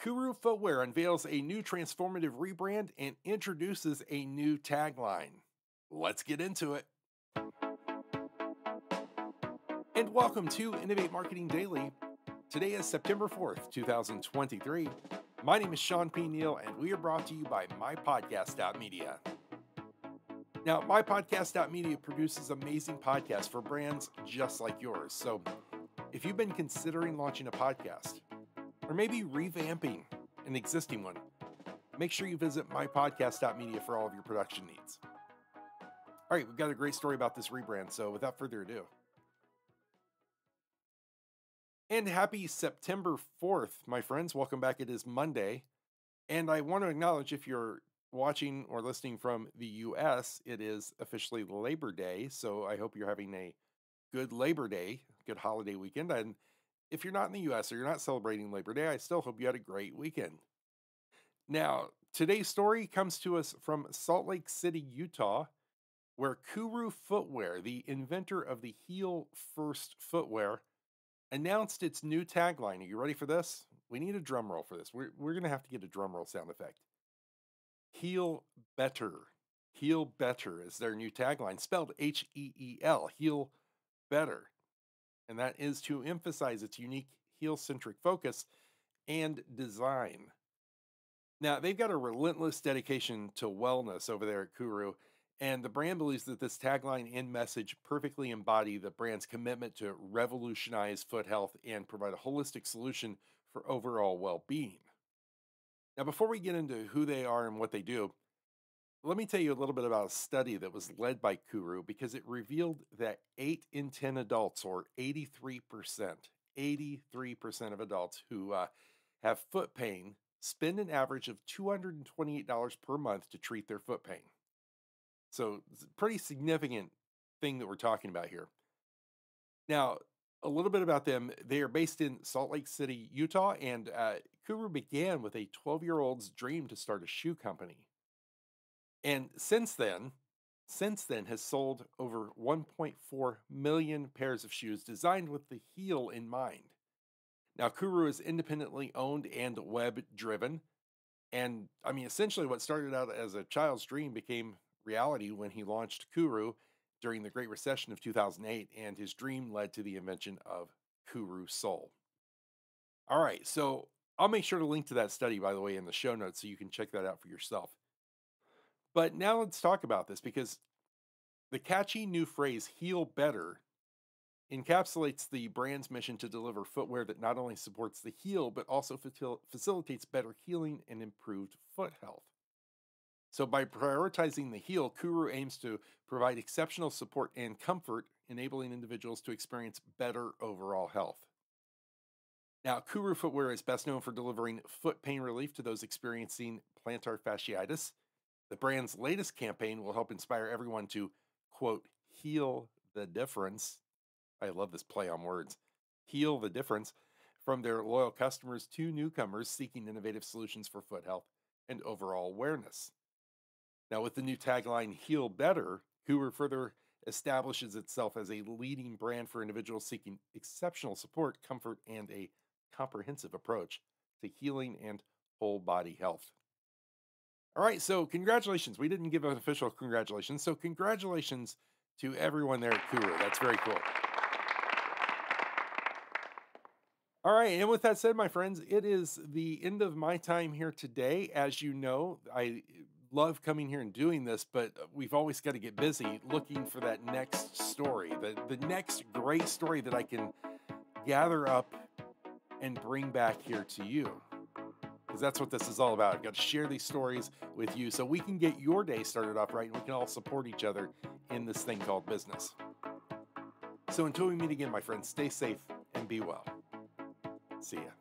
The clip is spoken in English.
Kuru Footwear unveils a new transformative rebrand and introduces a new tagline. Let's get into it. And welcome to Innovate Marketing Daily. Today is September 4th, 2023. My name is Shawn P. Neal, and we are brought to you by MyPodcast.media. Now, MyPodcast.media produces amazing podcasts for brands just like yours. So, if you've been considering launching a podcast, or maybe revamping an existing one, make sure you visit mypodcast.media for all of your production needs. All right, we've got a great story about this rebrand, so without further ado. And happy September 4th, my friends. Welcome back. It is Monday. And I want to acknowledge if you're watching or listening from the US, it is officially Labor Day. So I hope you're having a good Labor Day, good holiday weekend. And if you're not in the US or you're not celebrating Labor Day, I still hope you had a great weekend. Now, today's story comes to us from Salt Lake City, Utah, where Kuru Footwear, the inventor of the heel first footwear, announced its new tagline. Are you ready for this? We need a drum roll for this. We're, we're going to have to get a drum roll sound effect. Heel better. Heel better is their new tagline, spelled H E E L. Heel better and that is to emphasize its unique heel centric focus and design. Now, they've got a relentless dedication to wellness over there at Kuru, and the brand believes that this tagline and message perfectly embody the brand's commitment to revolutionize foot health and provide a holistic solution for overall well being. Now, before we get into who they are and what they do, let me tell you a little bit about a study that was led by Kuru because it revealed that 8 in 10 adults, or 83%, 83% of adults who uh, have foot pain spend an average of $228 per month to treat their foot pain. So, pretty significant thing that we're talking about here. Now, a little bit about them. They are based in Salt Lake City, Utah, and uh, Kuru began with a 12 year old's dream to start a shoe company. And since then, since then has sold over 1.4 million pairs of shoes designed with the heel in mind. Now, Kuru is independently owned and web driven. And I mean, essentially, what started out as a child's dream became reality when he launched Kuru during the Great Recession of 2008, and his dream led to the invention of Kuru Sole. All right, so I'll make sure to link to that study, by the way, in the show notes so you can check that out for yourself. But now let's talk about this because the catchy new phrase heel better encapsulates the brand's mission to deliver footwear that not only supports the heel, but also facilitates better healing and improved foot health. So, by prioritizing the heel, Kuru aims to provide exceptional support and comfort, enabling individuals to experience better overall health. Now, Kuru footwear is best known for delivering foot pain relief to those experiencing plantar fasciitis, the brand's latest campaign will help inspire everyone to, quote, heal the difference. I love this play on words. Heal the difference from their loyal customers to newcomers seeking innovative solutions for foot health and overall awareness. Now, with the new tagline, Heal Better, Kuru further establishes itself as a leading brand for individuals seeking exceptional support, comfort, and a comprehensive approach to healing and whole body health. All right, so congratulations. We didn't give an official congratulations. So congratulations to everyone there at Kuru. That's very cool. All right, and with that said, my friends, it is the end of my time here today. As you know, I love coming here and doing this, but uh, we've always got to get busy looking for that next story, the, the next great story that I can gather up and bring back here to you because that's what this is all about. I've got to share these stories with you so we can get your day started off right and we can all support each other in this thing called business. So until we meet again, my friends, stay safe and be well. See ya.